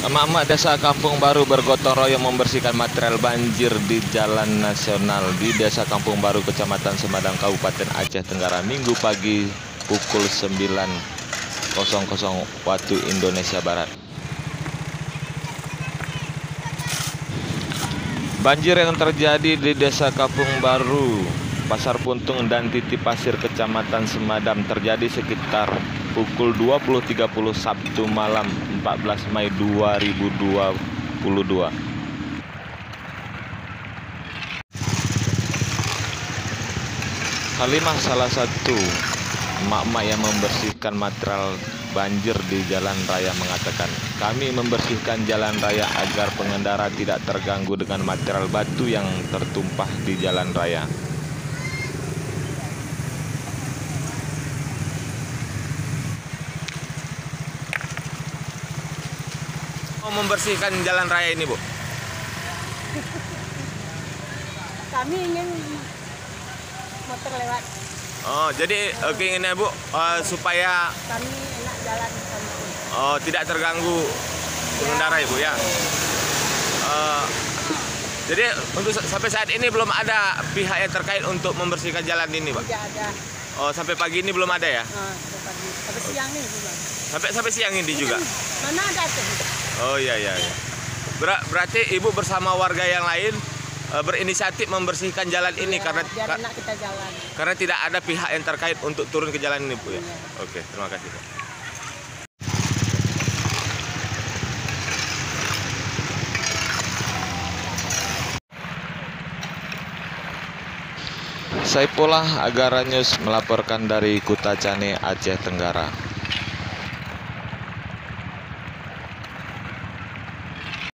Emak-emak desa Kampung Baru bergotong royong membersihkan material banjir di Jalan Nasional di Desa Kampung Baru, Kecamatan Semadang, Kabupaten Aceh Tenggara, Minggu pagi pukul 9.00 waktu Indonesia Barat. Banjir yang terjadi di Desa Kampung Baru, Pasar Puntung dan Titi Pasir, Kecamatan Semadam terjadi sekitar pukul 20.30 Sabtu malam 14 Mei 2022. Halimah salah satu emak-emak yang membersihkan material banjir di jalan raya mengatakan, kami membersihkan jalan raya agar pengendara tidak terganggu dengan material batu yang tertumpah di jalan raya. Mau membersihkan jalan raya ini, Bu? Kami ingin motor lewat. Oh, jadi uh, keinginan Bu uh, supaya Kami enak jalan oh, tidak terganggu pengendara Ibu ya. Uh, jadi untuk sa- sampai saat ini belum ada pihak yang terkait untuk membersihkan jalan ini, Pak. Tidak ada. Oh, sampai pagi ini belum ada ya? Nah, sampai pagi. Sampai siang nih juga. Sampai sampai siang ini juga. Mana ada tuh? Oh iya iya. iya. Ber- berarti Ibu bersama warga yang lain uh, berinisiatif membersihkan jalan ini Ya, karena biar enak kita jalan. karena tidak ada pihak yang terkait untuk turun ke jalan ini, Bu ya. Iya. Oke, terima kasih, Pak. Saifullah Agara News melaporkan dari Kutacane, Aceh Tenggara.